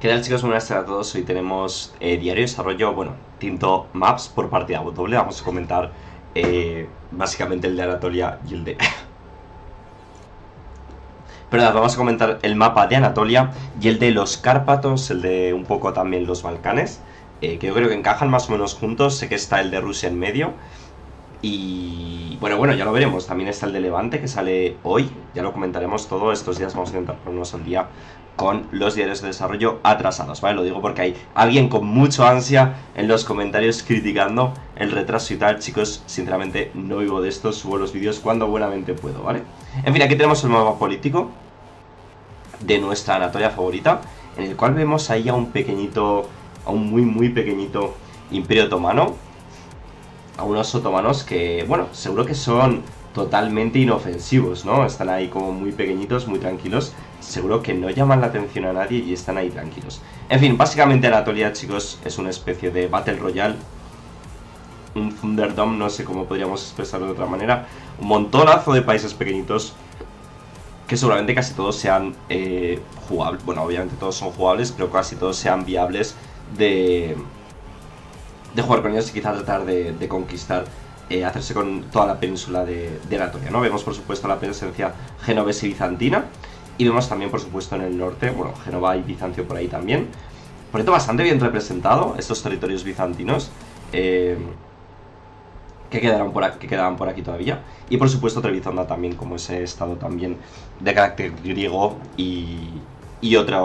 ¿Qué tal chicos? Buenas tardes a todos. Hoy tenemos eh, Diario de Desarrollo, bueno, Tinto Maps por partida doble. Vamos a comentar eh, básicamente el de Anatolia y el de... Perdón, vamos a comentar el mapa de Anatolia y el de los Cárpatos, el de un poco también los Balcanes, eh, que yo creo que encajan más o menos juntos. Sé que está el de Rusia en medio. Y bueno, bueno, ya lo veremos. También está el de Levante que sale hoy. Ya lo comentaremos todo. Estos días vamos a intentar ponernos al día con los diarios de desarrollo atrasados, ¿vale? Lo digo porque hay alguien con mucho ansia en los comentarios criticando el retraso y tal. Chicos, sinceramente no vivo de esto, subo los vídeos cuando buenamente puedo, ¿vale? En fin, aquí tenemos el mapa político de nuestra Anatolia favorita, en el cual vemos ahí a un pequeñito, a un muy muy pequeñito imperio otomano, a unos otomanos que, bueno, seguro que son totalmente inofensivos, ¿no? Están ahí como muy pequeñitos, muy tranquilos. Seguro que no llaman la atención a nadie y están ahí tranquilos. En fin, básicamente Anatolia, chicos, es una especie de Battle Royale. Un Thunderdome, no sé cómo podríamos expresarlo de otra manera. Un montonazo de países pequeñitos que seguramente casi todos sean eh, jugables. Bueno, obviamente todos son jugables, pero casi todos sean viables de, de jugar con ellos y quizá tratar de conquistar eh, hacerse con toda la península de, Anatolia. ¿no? Vemos, por supuesto, la presencia genovesa y bizantina. Y vemos también, por supuesto, en el norte, bueno, Génova y Bizancio por ahí también. Por esto bastante bien representado, estos territorios bizantinos. Eh, que, quedaron que quedaban por aquí todavía. Y por supuesto Trebizonda también, como ese estado también de carácter griego y, y otra,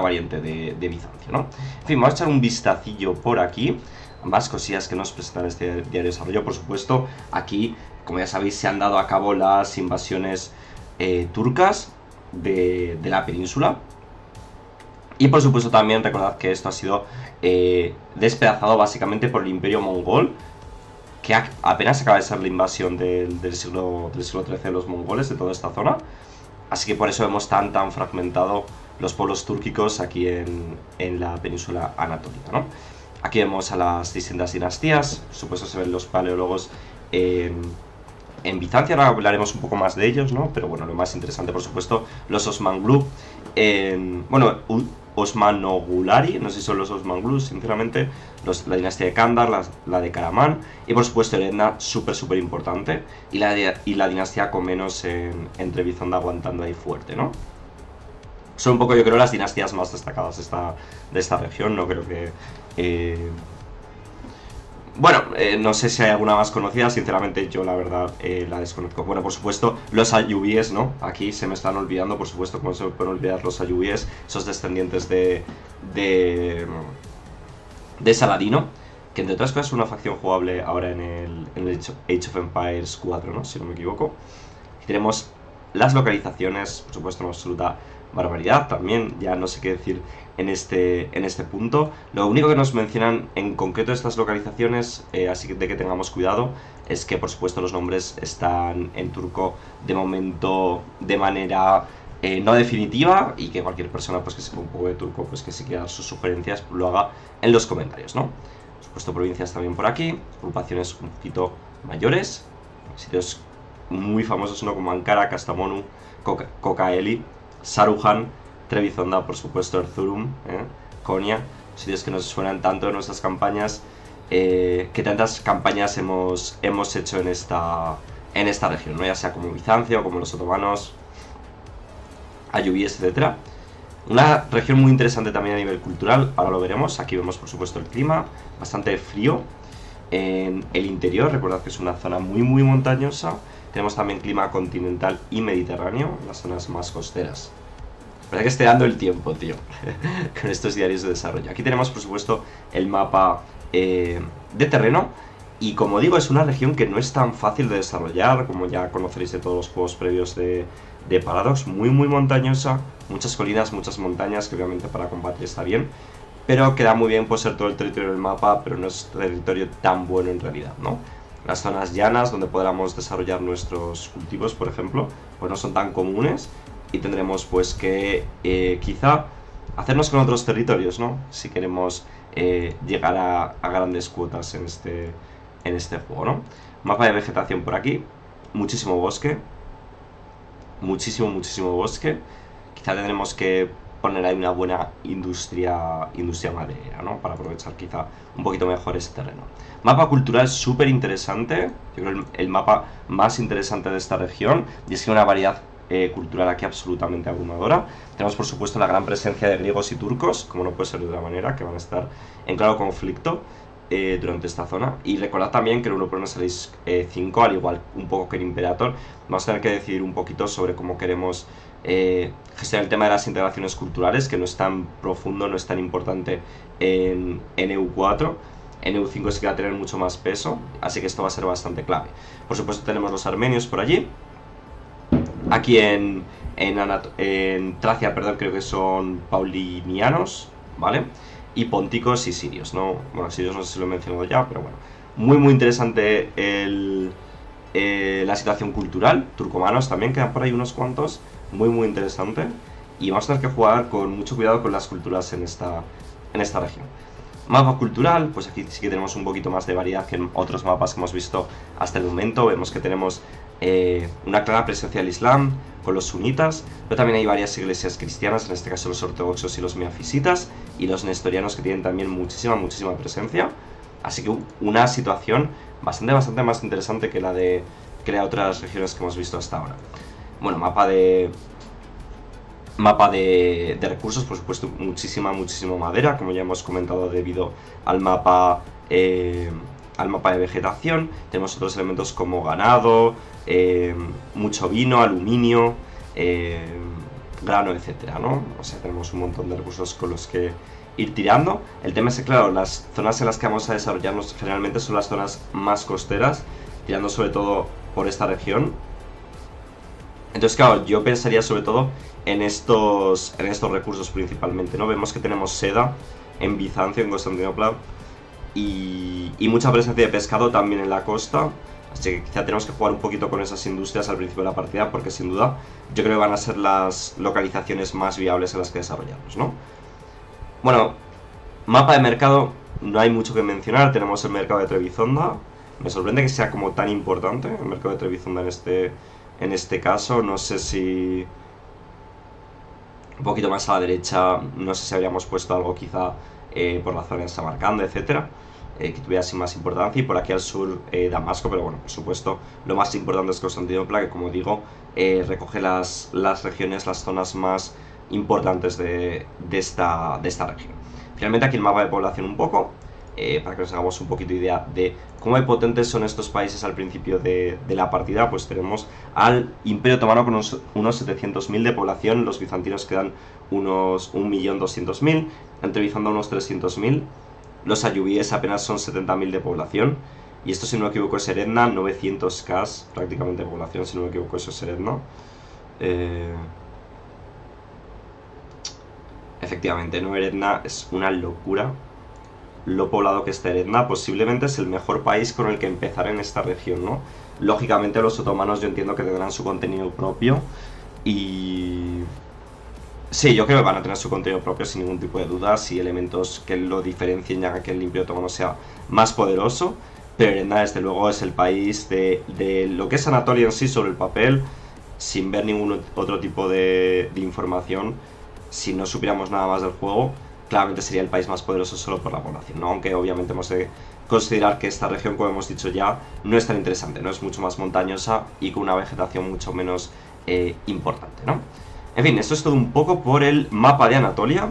variante de, de Bizancio, ¿no? En fin, vamos a echar un vistacillo por aquí más cosillas que nos presentan este diario de desarrollo. Por supuesto, aquí, como ya sabéis, se han dado a cabo las invasiones eh, turcas de, la península. Y por supuesto también recordad que esto ha sido eh, despedazado básicamente por el imperio mongol, que apenas acaba de ser la invasión del, siglo, del siglo XIII de los mongoles de toda esta zona. Así que por eso vemos tan tan fragmentado los pueblos túrquicos aquí en, en la península anatólica, ¿no? Aquí vemos a las distintas dinastías, por supuesto se ven los paleólogos Bizancio, ahora hablaremos un poco más de ellos, ¿no? Pero bueno, lo más interesante, por supuesto, los Osmanglu, en, bueno, Osmanogulari, no sé si son los Osmanglu, sinceramente, la dinastía de Kandar, la, de Karaman, y por supuesto Eredna, súper, súper importante, y la, y la dinastía con menos en, entre Bizonda aguantando ahí fuerte, ¿no? son un poco, yo creo, las dinastías más destacadas de esta, de esta región. No creo que. Eh, bueno, eh, no sé si hay alguna más conocida, sinceramente yo la verdad eh, la desconozco. Bueno, por supuesto, los ayubíes, ¿no? Aquí se me están olvidando, por supuesto, cómo se me pueden olvidar los ayubíes, esos descendientes de, de, de Saladino, que entre otras cosas es una facción jugable ahora en el, en el Age of Empires 4, ¿no? Si no me equivoco. Aquí tenemos las localizaciones, por supuesto, en absoluta barbaridad también, ya no sé qué decir en este, en este punto. Lo único que nos mencionan en concreto estas localizaciones, eh, así de que tengamos cuidado, es que por supuesto los nombres están en turco de momento de manera eh, no definitiva y que cualquier persona pues que sepa un poco de turco, pues que si quiera dar sus sugerencias, lo haga en los comentarios, ¿no? Por supuesto provincias también por aquí, agrupaciones un poquito mayores, sitios muy famosos, ¿no? Como Ankara, Kastamonu, Kokaeli, Saruhan, Trebizonda, por supuesto, Erzurum, ¿eh? Konya, sitios que nos suenan tanto en nuestras campañas, eh, que tantas campañas hemos, hemos hecho en esta, en esta región, ¿no? ya sea como Bizancio, como los otomanos, Ayubíes, etc. Una región muy interesante también a nivel cultural, ahora lo veremos, aquí vemos por supuesto el clima, bastante frío, en el interior, recordad que es una zona muy muy montañosa, tenemos también clima continental y mediterráneo, las zonas más costeras. Parece que esté dando el tiempo, tío, con estos diarios de desarrollo. Aquí tenemos, por supuesto, el mapa eh, de terreno. Y como digo, es una región que no es tan fácil de desarrollar, como ya conoceréis de todos los juegos previos de, de Paradox. Muy, muy montañosa, muchas colinas, muchas montañas, que obviamente para combatir está bien. Pero queda muy bien por ser todo el territorio del mapa, pero no es territorio tan bueno en realidad, ¿no? Las zonas llanas donde podamos desarrollar nuestros cultivos, por ejemplo, pues no son tan comunes tendremos pues que eh, quizá hacernos con otros territorios, ¿no? Si queremos eh, llegar a, grandes cuotas en este, en este juego, ¿no? Mapa de vegetación por aquí, muchísimo bosque, muchísimo, muchísimo bosque. Quizá tendremos que poner ahí una buena industria, industria maderera, ¿no? Para aprovechar quizá un poquito mejor ese terreno. Mapa cultural súper interesante, yo creo el, el, mapa más interesante de esta región, y es que una variedad eh, cultural aquí absolutamente abrumadora. Tenemos por supuesto la gran presencia de griegos y turcos, como no puede ser de otra manera, que van a estar en claro conflicto eh, durante esta zona. Y recordad también que en Europa no seréis 5, al igual un poco que el Imperator. Vamos a tener que decidir un poquito sobre cómo queremos eh, gestionar el tema de las integraciones culturales, que no es tan profundo, no es tan importante en, en EU4. En EU5 sí que va a tener mucho más peso, así que esto va a ser bastante clave. Por supuesto tenemos los armenios por allí. Aquí en, en, Tracia, perdón, creo que son paulinianos, ¿vale? y ponticos y sirios, ¿no? Bueno, sirios no sé si lo he mencionado ya, pero bueno. Muy, muy interesante el, eh, la situación cultural. Turcomanos también quedan por ahí unos cuantos. Muy, muy interesante. Y vamos a tener que jugar con mucho cuidado con las culturas en esta, en esta región. Mapa cultural, pues aquí sí que tenemos un poquito más de variedad que en otros mapas que hemos visto hasta el momento. Vemos que tenemos eh, una clara presencia del Islam con los sunitas, pero también hay varias iglesias cristianas, en este caso los ortodoxos y los miafisitas, y los nestorianos que tienen también muchísima, muchísima presencia. Así que una situación bastante, bastante más interesante que la de de otras regiones que hemos visto hasta ahora. Bueno, mapa de mapa de, de, recursos, por supuesto, muchísima, muchísima madera, como ya hemos comentado debido al mapa eh, al mapa de vegetación. Tenemos otros elementos como ganado, eh, mucho vino, aluminio, eh, grano, etcétera, ¿no? O sea, tenemos un montón de recursos con los que ir tirando. El tema es que, claro, las zonas en las que vamos a desarrollarnos generalmente son las zonas más costeras, tirando sobre todo por esta región. Entonces, claro, yo pensaría sobre todo en estos, en estos recursos principalmente, ¿no? Vemos que tenemos seda en Bizancio, en Constantinopla, y, y mucha presencia de pescado también en la costa. Así que quizá tenemos que jugar un poquito con esas industrias al principio de la partida, porque sin duda yo creo que van a ser las localizaciones más viables en las que desarrollamos, ¿no? Bueno, mapa de mercado, no hay mucho que mencionar, tenemos el mercado de Trebizonda. Me sorprende que sea como tan importante el mercado de Trebizonda en este, en este caso, no sé si... Un poquito más a la derecha, no sé si habríamos puesto algo quizá eh, por la zona de Samarcanda, etcétera. Eh, que tuviera así más importancia y por aquí al sur eh, Damasco, pero bueno, por supuesto lo más importante es Constantinopla, que como digo, eh, recoge las, las regiones, las zonas más importantes de, de, esta, de esta región. Finalmente aquí el mapa de población un poco, para que nos hagamos un poquito idea de cómo de potentes son estos países al principio de, de la partida, pues tenemos al Imperio Otomano con unos, unos 700.000 de población, los bizantinos quedan unos 1.200.000, entrevistando unos 300.000, los ayubíes apenas son 70.000 de población. Y esto, si no me equivoco, es Eredna, 900k prácticamente de población, si no me equivoco, eso es Eredna. Eh... Efectivamente, no Eredna es una locura. Lo poblado que está Eredna, posiblemente es el mejor país con el que empezar en esta región, ¿no? Lógicamente los otomanos yo entiendo que tendrán su contenido propio y Sí, yo creo que van a tener su contenido propio sin ningún tipo de dudas y elementos que lo diferencien ya que el Imperio Otomano sea más poderoso. Pero Erenda, desde luego, es el país de, de, lo que es Anatolia en sí sobre el papel, sin ver ningún otro tipo de, de, información. Si no supiéramos nada más del juego, claramente sería el país más poderoso solo por la población. ¿no? Aunque obviamente hemos de considerar que esta región, como hemos dicho ya, no es tan interesante, no es mucho más montañosa y con una vegetación mucho menos eh, importante. ¿no? En fin, esto es todo un poco por el mapa de Anatolia.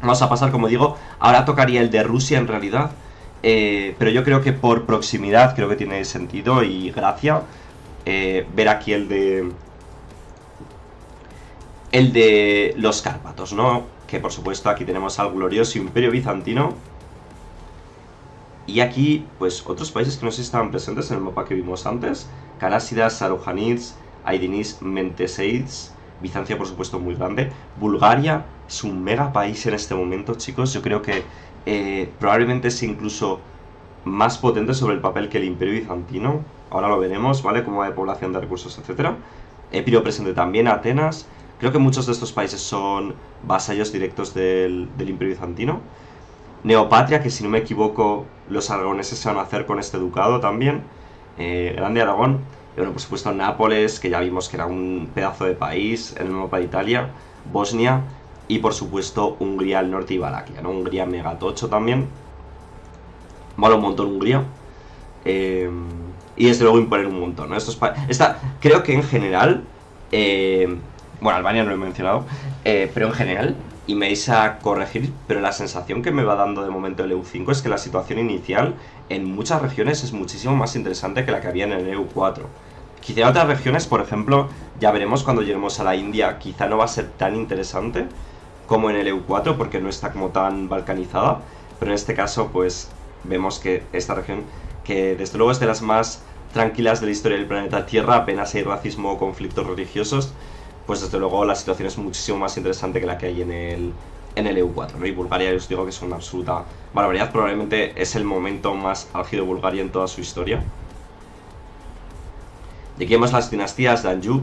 Vamos a pasar, como digo, ahora tocaría el de Rusia en realidad. Eh, pero yo creo que por proximidad creo que tiene sentido y gracia eh, ver aquí el de... El de los Cárpatos, ¿no? Que por supuesto aquí tenemos al glorioso Imperio Bizantino. Y aquí, pues, otros países que no sé si estaban presentes en el mapa que vimos antes. Carásidas, Sarujanids, Aidinis, Menteseids, Bizancia, por supuesto, muy grande. Bulgaria es un mega país en este momento, chicos. Yo creo que eh, probablemente es incluso más potente sobre el papel que el Imperio Bizantino. Ahora lo veremos, ¿vale? Como de población de recursos, etc. Epiro presente también, Atenas. Creo que muchos de estos países son vasallos directos del, del Imperio Bizantino. Neopatria, que si no me equivoco, los aragoneses se van a hacer con este ducado también. Eh, Grande Aragón. Y bueno, por supuesto Nápoles, que ya vimos que era un pedazo de país en el mapa de Italia. Bosnia y por supuesto Hungría al norte y Valaquia, ¿no? Hungría mega tocho también. Mola un montón Hungría. Eh, y desde luego imponer un montón, ¿no? Esto esta, creo que en general, eh, bueno, Albania no lo he mencionado, eh, pero en general, y me vais a corregir, pero la sensación que me va dando de momento el EU5 es que la situación inicial en muchas regiones es muchísimo más interesante que la que había en el EU4. Quizá en otras regiones, por ejemplo, ya veremos cuando lleguemos a la India, quizá no va a ser tan interesante como en el EU4 porque no está como tan balcanizada, pero en este caso pues vemos que esta región, que desde luego es de las más tranquilas de la historia del planeta Tierra, apenas hay racismo o conflictos religiosos, pues desde luego la situación es muchísimo más interesante que la que hay en el, en el EU4, ¿no? Y Bulgaria, os digo que es una absoluta barbaridad, probablemente es el momento más álgido de Bulgaria en toda su historia. Y aquí vemos las dinastías de Anjou,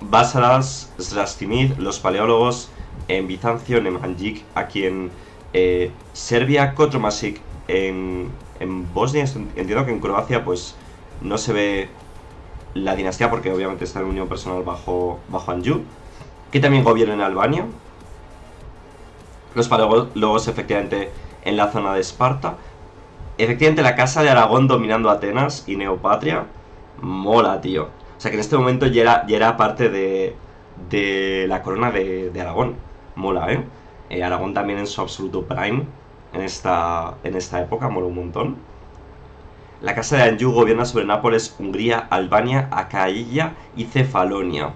Básaras, Srastimid, los paleólogos, en Bizancio, Nemanjik, aquí en eh, Serbia, Kotromasic en, en Bosnia, entiendo que en Croacia pues no se ve la dinastía porque obviamente está en unión personal bajo, bajo Anjou, que también gobierna en Albania. Los paleólogos efectivamente en la zona de Esparta. Efectivamente la casa de Aragón dominando Atenas y Neopatria. Mola, tío. O sea que en este momento ya era, ya era parte de, de la corona de, de Aragón mola, ¿eh? ¿eh? Aragón también en su absoluto prime en esta, en esta época, mola un montón. La casa de Anjou gobierna sobre Nápoles, Hungría, Albania, Acailla y Cefalonia.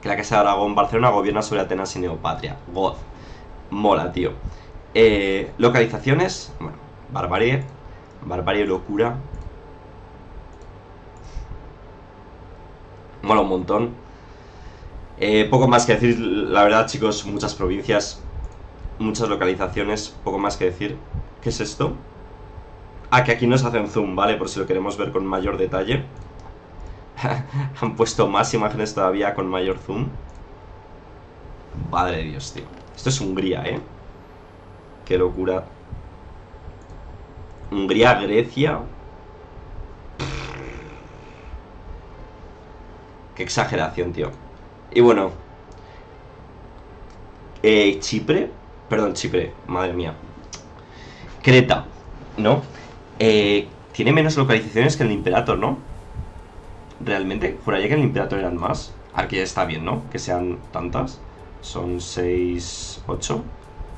Que la casa de Aragón, Barcelona gobierna sobre Atenas y Neopatria. God. Mola, tío. Eh, localizaciones. Bueno, barbarie. Barbarie, locura. Mola un montón. Eh, poco más que decir, la verdad, chicos, muchas provincias, muchas localizaciones, poco más que decir. ¿Qué es esto? Ah, que aquí nos hacen zoom, ¿vale? Por si lo queremos ver con mayor detalle. Han puesto más imágenes todavía con mayor zoom. Padre de Dios, tío. Esto es Hungría, ¿eh? Qué locura. Hungría, Grecia. Qué exageración, tío. Y bueno. Eh, Chipre. Perdón, Chipre. Madre mía. Creta. ¿No? Eh, tiene menos localizaciones que el Imperator, ¿no? Realmente, juraría que el Imperator eran más. Aquí está bien, ¿no? Que sean tantas. Son 6, 8.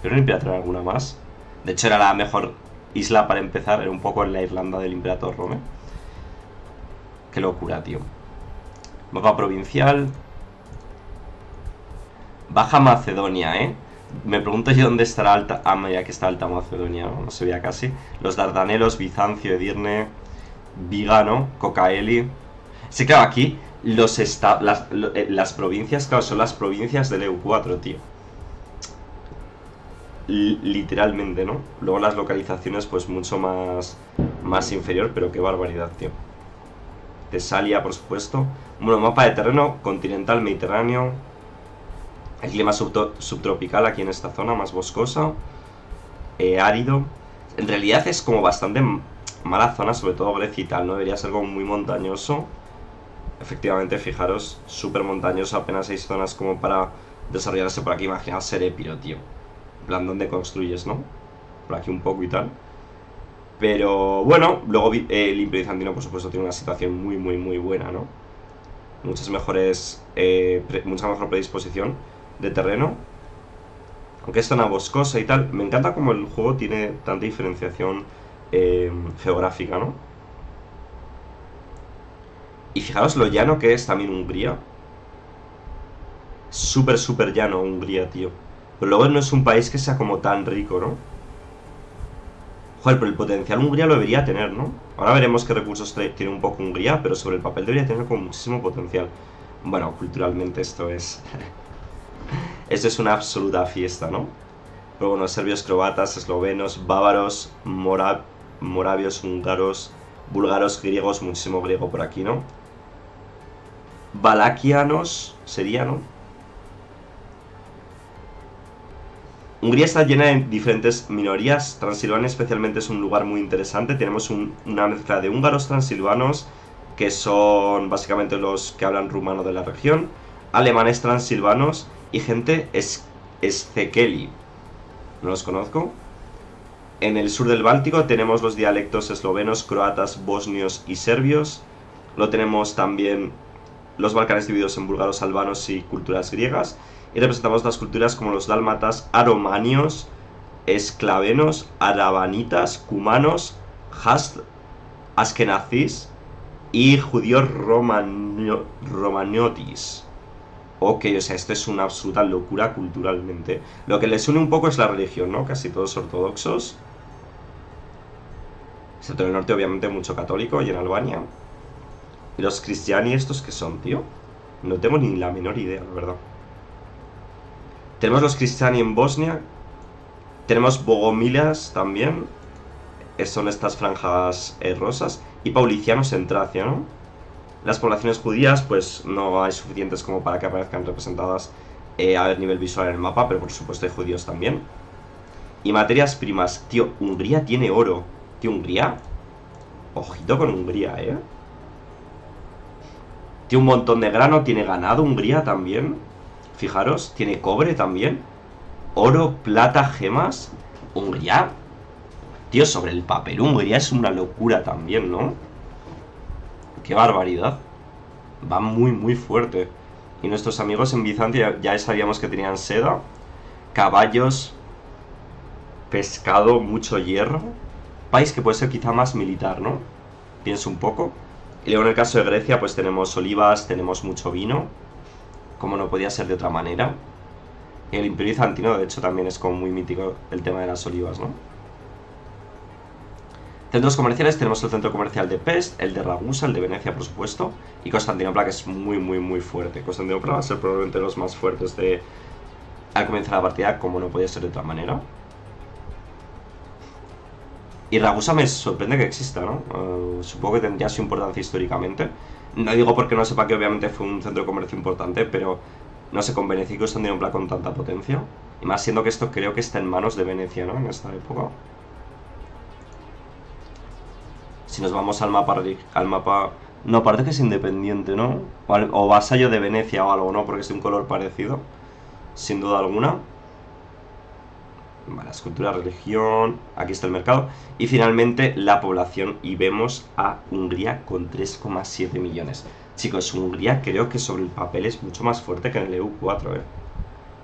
Pero el Imperator era alguna más. De hecho, era la mejor isla para empezar. Era un poco en la Irlanda del Imperator Rome. Qué locura, tío. Mapa provincial. Baja Macedonia, ¿eh? Me pregunto yo dónde estará Alta... Ah, mira que está Alta Macedonia, no, se veía casi. Los Dardanelos, Bizancio, Edirne, Vigano, Cocaeli... Sí, claro, aquí los las, eh, las, provincias, claro, son las provincias del EU4, tío. literalmente, ¿no? Luego las localizaciones, pues mucho más, más inferior, pero qué barbaridad, tío. Tesalia, por supuesto. Bueno, mapa de terreno, continental, mediterráneo, el clima subtropical aquí en esta zona, más boscosa, eh, árido. En realidad es como bastante mala zona, sobre todo Grecia y tal, ¿no? Debería ser algo muy montañoso. Efectivamente, fijaros, súper montañoso, apenas hay zonas como para desarrollarse por aquí. Imaginaos ser épiro, tío. En plan, ¿dónde construyes, no? Por aquí un poco y tal. Pero bueno, luego eh, el Imperio Bizantino, por supuesto, tiene una situación muy, muy, muy buena, ¿no? Muchas mejores, eh, mucha mejor predisposición de terreno. Aunque es zona boscosa y tal. Me encanta como el juego tiene tanta diferenciación eh, geográfica, ¿no? Y fijaros lo llano que es también Hungría. Súper, súper llano Hungría, tío. Pero luego no es un país que sea como tan rico, ¿no? Joder, pero el potencial Hungría lo debería tener, ¿no? Ahora veremos qué recursos tiene un poco Hungría, pero sobre el papel debería tener como muchísimo potencial. Bueno, culturalmente esto es... Esto es una absoluta fiesta, ¿no? Pero bueno, serbios, croatas, eslovenos, bávaros, moravios, húngaros, búlgaros, griegos, muchísimo griego por aquí, ¿no? Balaquianos sería, ¿no? Hungría está llena de diferentes minorías. Transilvania especialmente es un lugar muy interesante. Tenemos una mezcla de húngaros, transilvanos, que son básicamente los que hablan rumano de la región, alemanes transilvanos y gente es Escekeli. No los conozco. En el sur del Báltico tenemos los dialectos eslovenos, croatas, bosnios y serbios. Lo tenemos también los Balcanes divididos en búlgaros, albanos y culturas griegas. Y representamos las culturas como los dálmatas, aromanios, esclavenos, arabanitas, cumanos, hast, askenazis y judíos romaniotis. Ok, o sea, esto es una absoluta locura culturalmente. Lo que les une un poco es la religión, ¿no? Casi todos ortodoxos. Excepto en el norte, obviamente, mucho católico y en Albania. ¿Y los cristianos estos que son, tío? No tengo ni la menor idea, la verdad. Tenemos los cristianos en Bosnia. Tenemos bogomilas también. Son estas franjas eh, rosas. Y paulicianos en Tracia, ¿no? Las poblaciones judías, pues no hay suficientes como para que aparezcan representadas eh, a nivel visual en el mapa, pero por supuesto hay judíos también. Y materias primas. Tío, Hungría tiene oro. Tío, Hungría. Ojito con Hungría, ¿eh? Tiene un montón de grano, tiene ganado Hungría también. Fijaros, tiene cobre también. Oro, plata, gemas. Hungría. Tío, sobre el papel, Hungría es una locura también, ¿no? Qué barbaridad. Va muy, muy fuerte. Y nuestros amigos en Bizancio ya, sabíamos que tenían seda, caballos, pescado, mucho hierro. País que puede ser quizá más militar, ¿no? Pienso un poco. Y luego en el caso de Grecia, pues tenemos olivas, tenemos mucho vino. Como no podía ser de otra manera. El Imperio Bizantino, de hecho, también es como muy mítico el tema de las olivas, ¿no? Centros comerciales tenemos el centro comercial de Pest, el de Ragusa, el de Venecia, por supuesto, y Constantinopla, que es muy, muy, muy fuerte. Constantinopla va a ser probablemente los más fuertes de al comenzar la partida, como no podía ser de otra manera. Y Ragusa me sorprende que exista, ¿no? Eh, supongo que tendría su importancia históricamente. No digo porque no sepa que obviamente fue un centro de comercio importante, pero no sé, con Venecia y Constantinopla con tanta potencia. Y más siendo que esto creo que está en manos de Venecia, ¿no? En esta época. Si nos vamos al mapa, al mapa... No, parece que es independiente, ¿no? O, vasallo de Venecia o algo, ¿no? Porque es de un color parecido. Sin duda alguna. Vale, escultura, religión... Aquí está el mercado. Y finalmente la población. Y vemos a Hungría con 3,7 millones. Chicos, Hungría creo que sobre el papel es mucho más fuerte que en el EU4, ¿eh?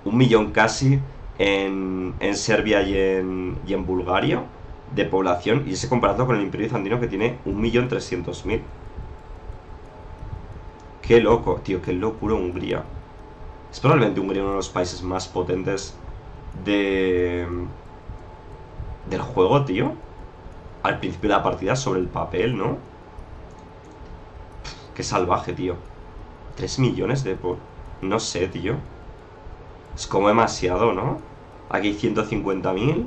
Un millón casi en, en Serbia y en, y en Bulgaria de población y ese comparado con el Imperio Bizantino que tiene 1.300.000. Qué loco, tío, qué locura Hungría. Es probablemente Hungría uno de los países más potentes de... del juego, tío. Al principio de la partida sobre el papel, ¿no? Qué salvaje, tío. 3 millones de... No sé, tío. Es como demasiado, ¿no? Aquí 150.000.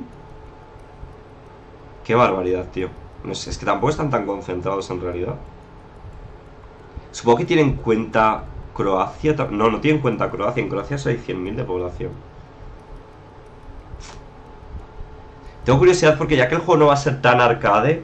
Qué barbaridad, tío. No sé, es que tampoco están tan concentrados en realidad. Supongo que tienen cuenta Croacia. No, no tienen cuenta Croacia. En Croacia hay 100.000 de población. Tengo curiosidad porque ya que el juego no va a ser tan arcade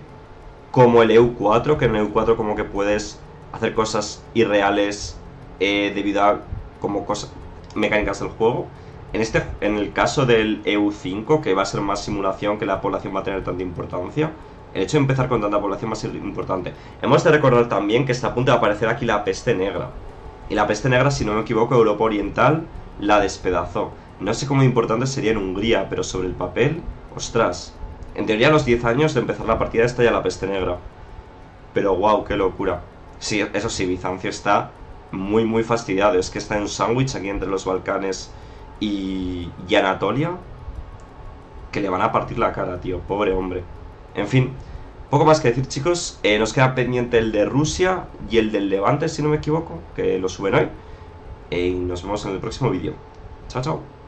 como el EU4, que en el EU4 como que puedes hacer cosas irreales eh, debido a como cosas mecánicas del juego. En, este, en el caso del EU5, que va a ser más simulación, que la población va a tener tanta importancia, el hecho de empezar con tanta población va a ser importante. Hemos de recordar también que está a punto de aparecer aquí la peste negra. Y la peste negra, si no me equivoco, Europa Oriental la despedazó. No sé cómo importante sería en Hungría, pero sobre el papel, ostras. En teoría a los 10 años de empezar la partida está ya la peste negra. Pero wow, qué locura. Sí, eso sí, Bizancio está muy, muy fastidiado. Es que está en un sándwich aquí entre los Balcanes y, Anatolia, que le van a partir la cara, tío, pobre hombre. En fin, poco más que decir, chicos. Eh, nos queda pendiente el de Rusia y el del Levante, si no me equivoco, que lo suben hoy. Eh, y nos vemos en el próximo vídeo. Chao, chao.